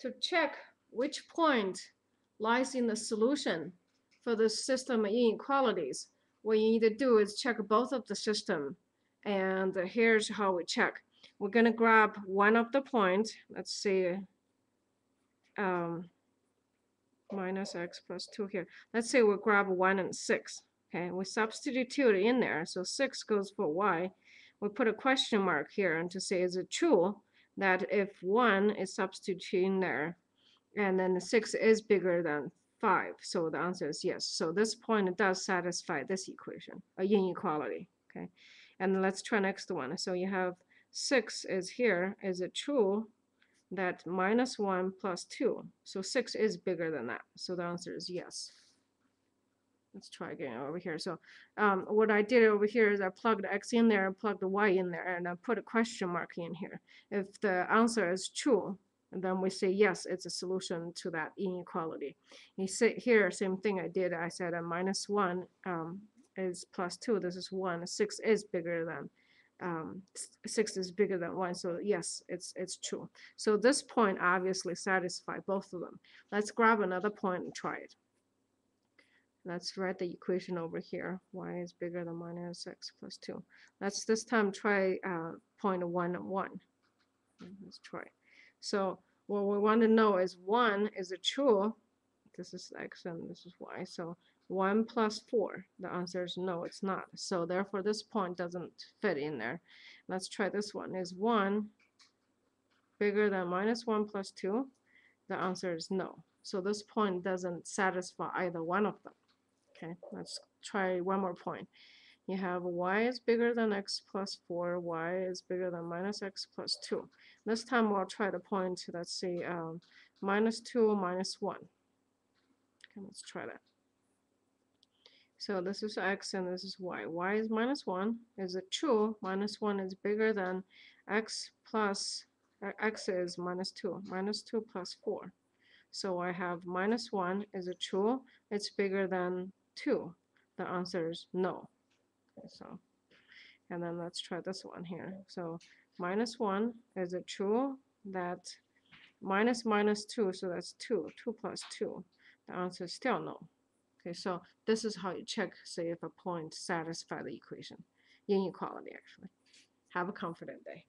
to check which point lies in the solution for the system inequalities, what you need to do is check both of the system. And here's how we check. We're going to grab one of the points. Let's see, um, minus x plus 2 here. Let's say we grab 1 and 6. Okay, we substitute it in there. So 6 goes for y. We put a question mark here and to say is it true that if 1 is substituted in there and then the 6 is bigger than 5. So the answer is yes. So this point does satisfy this equation, a inequality. Okay, and let's try next one. So you have 6 is here. Is it true that minus 1 plus 2? So 6 is bigger than that. So the answer is yes. Let's try again over here. So um, what I did over here is I plugged x in there and plugged y in there and I put a question mark in here. If the answer is true, then we say yes, it's a solution to that inequality. You see here, same thing I did. I said a minus 1 um, is plus 2. This is 1. 6 is bigger than um, 6 is bigger than 1. So yes, it's it's true. So this point obviously satisfy both of them. Let's grab another point and try it. Let's write the equation over here. y is bigger than minus x plus 2. Let's this time try uh, point 1 and 1. Let's try. So what we want to know is 1 is it true? This is x and this is y. So 1 plus 4. The answer is no, it's not. So therefore this point doesn't fit in there. Let's try this one. Is 1 bigger than minus 1 plus 2? The answer is no. So this point doesn't satisfy either one of them. Okay, let's try one more point. You have y is bigger than x plus 4, y is bigger than minus x plus 2. This time we'll try the point, let's see, um, minus 2 minus 1. Okay, let's try that. So this is x and this is y. y is minus 1. Is it true? Minus 1 is bigger than x plus, uh, x is minus 2. Minus 2 plus 4. So I have minus 1. Is it true? It's bigger than 2? The answer is no. Okay, so, and then let's try this one here. So minus 1, is it true that minus minus 2, so that's 2, 2 plus 2. The answer is still no. Okay, so this is how you check, say, if a point satisfies the equation, inequality actually. Have a confident day.